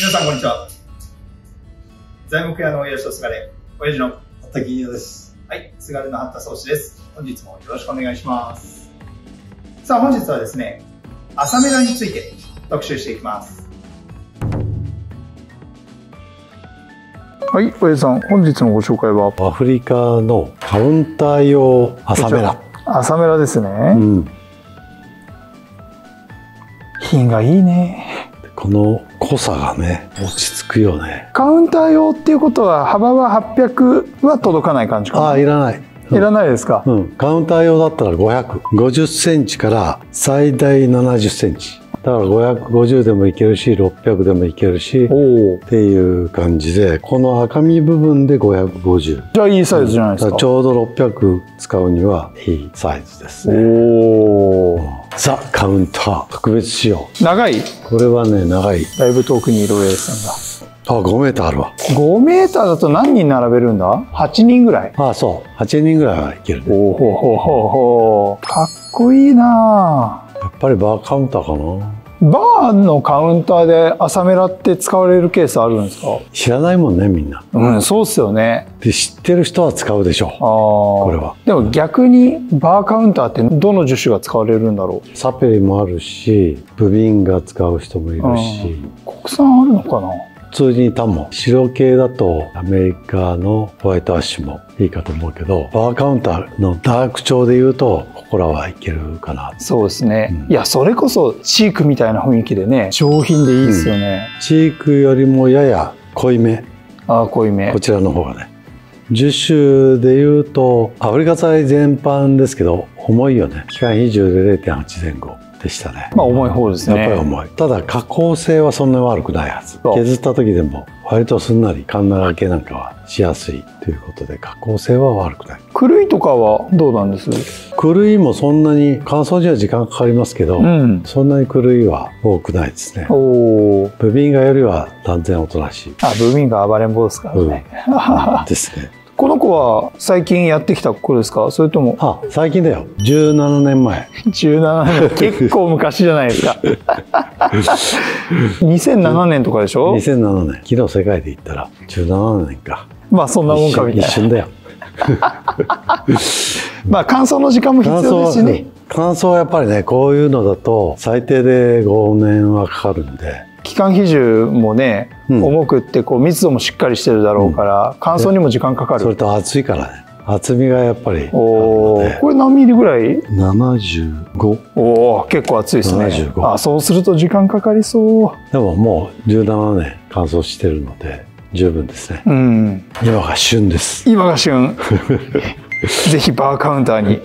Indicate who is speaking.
Speaker 1: 皆さんこんにちは。材木屋の親父とすがれ、親父の
Speaker 2: 畑屋です。
Speaker 1: はい、すがれの八田宗志です。本日もよろしくお願いします。さあ本日はですね、朝メラについて特集していきます。
Speaker 3: はい、親父さん、本日のご紹介は？
Speaker 2: アフリカのカウンター用朝メラ。
Speaker 3: 朝メラですね。
Speaker 2: うん。
Speaker 3: 品がいいね。
Speaker 2: この濃さがね、落ち着くよね。
Speaker 3: カウンター用っていうことは幅は800は届かない感じかな？
Speaker 2: ああ、いらない。
Speaker 3: いらないですか？
Speaker 2: うん、カウンター用だったら500。50センチから最大70センチ。だから550でもいけるし、600でもいけるし。っていう感じで、この赤身部分で550。
Speaker 3: じゃあいいサイズじゃないですか？
Speaker 2: だからちょうど600使うにはいいサイズですね。
Speaker 3: おお。
Speaker 2: ザ・カウンター特別仕様。
Speaker 3: 長い？
Speaker 2: これはね、長い。
Speaker 3: だいぶ遠くにいる親父さんが。
Speaker 2: あ、5メーターあるわ。
Speaker 3: 5メーターだと何人並べるんだ ?8 人ぐらい？
Speaker 2: あ、そう。8人ぐらいはいけるね。
Speaker 3: おおほほほほ。かっこいいな
Speaker 2: やっぱりバーカウンターかな。
Speaker 3: バーのカウンターで朝メラって使われるケースあるんですか？
Speaker 2: 知らないもんね、みんな。
Speaker 3: うん、そうっすよね。
Speaker 2: で、知ってる人は使うでしょ
Speaker 3: ああ。
Speaker 2: これは。
Speaker 3: でも逆にバーカウンターってどの樹種が使われるんだろう？
Speaker 2: う。サペリもあるし、ブビンが使う人もいるし、
Speaker 3: 国産あるのかな？
Speaker 2: 普通にタモ。白系だとアメリカのホワイトアッシュもいいかと思うけど、バーカウンターのダーク調で言うと、ここらはいけるかな。
Speaker 3: そうですね、
Speaker 2: うん
Speaker 3: いやそれこそチークみたいな雰囲気でね上品でいいですよね、
Speaker 2: チークよりもやや濃いめ。
Speaker 3: ああ濃いめ
Speaker 2: こちらの方がね。樹種で言うと、アフリカ材全般ですけど、重いよね。機械比重で0.8前後でしたね。
Speaker 3: まあ重い方です
Speaker 2: や
Speaker 3: ね
Speaker 2: っぱり重い。ただ加工性はそんなに悪くないはず。削った時でも割とすんなりカンナがけなんかはしやすいということで加工性は悪くない。
Speaker 3: 狂いとかはどうなんです？
Speaker 2: 狂いもそんなに乾燥には時間かかりますけど、
Speaker 3: うん
Speaker 2: そんなに狂いは多くないですね。
Speaker 3: おお
Speaker 2: ブビンガよりは断然おとなしい。
Speaker 3: あブーミンが暴れん坊ですからね、
Speaker 2: ですね。
Speaker 3: この子は最近やってきた子ですか？それとも
Speaker 2: あ、最近だよ。17年前。
Speaker 3: 17年結構昔じゃないですか 2007年とかでしょ
Speaker 2: ？2007年。昨日世界で言ったら17年か。
Speaker 3: まあそんなもんかみたいな
Speaker 2: 一瞬だよ。
Speaker 3: まあ乾燥の時間も必
Speaker 2: 乾
Speaker 3: 要ですしね
Speaker 2: 燥乾燥はやっぱりねこういうのだと最低で5年はかかるんで
Speaker 3: 期間比重もね、
Speaker 2: うん。
Speaker 3: 重くってこう密度もしっかりしてるだろうから、乾燥にも時間かかる。
Speaker 2: それと厚いからね。厚みがやっぱり
Speaker 3: おおこれ何ミリぐらい
Speaker 2: ？75
Speaker 3: おお結構熱いですね。
Speaker 2: 75
Speaker 3: あそうすると時間かかりそう。
Speaker 2: でももう17年乾燥してるので十分ですね。
Speaker 3: うん。
Speaker 2: 今が旬です。
Speaker 3: 今が旬。ぜひバーカウンターに